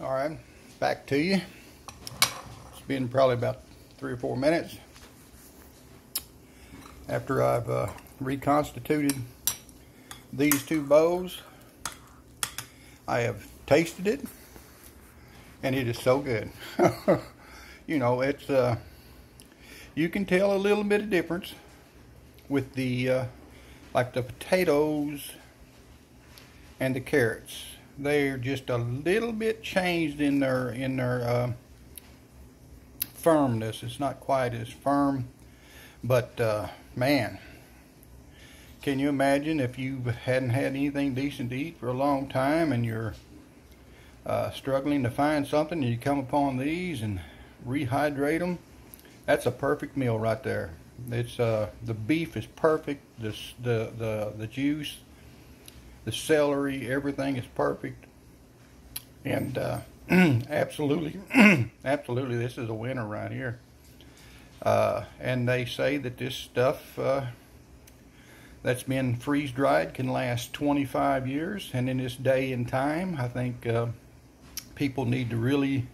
All right, back to you. It's been probably about three or four minutes after I've uh, reconstituted these two bowls. I have tasted it, and it is so good. you know, it's uh, you can tell a little bit of difference with the uh, like the potatoes and the carrots they're just a little bit changed in their in their uh, firmness. It's not quite as firm, but uh, man, can you imagine if you hadn't had anything decent to eat for a long time and you're uh, struggling to find something and you come upon these and rehydrate them? That's a perfect meal right there. It's uh, the beef is perfect. The the the the juice the celery, everything is perfect. And uh, absolutely, absolutely, this is a winner right here. Uh, and they say that this stuff uh, that's been freeze dried can last 25 years. And in this day and time, I think uh, people need to really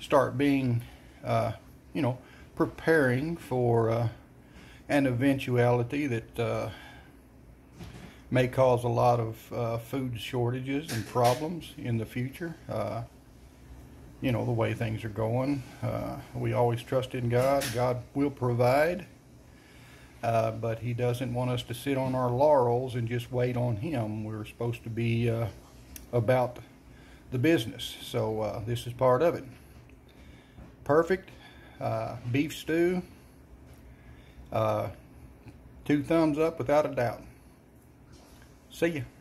start being, uh, you know, preparing for uh, an eventuality that may cause a lot of uh, food shortages and problems in the future. Uh, you know, the way things are going. Uh, we always trust in God. God will provide. Uh, but He doesn't want us to sit on our laurels and just wait on Him. We're supposed to be uh, about the business. So uh, this is part of it. Perfect. beef stew. two thumbs up without a doubt. See you.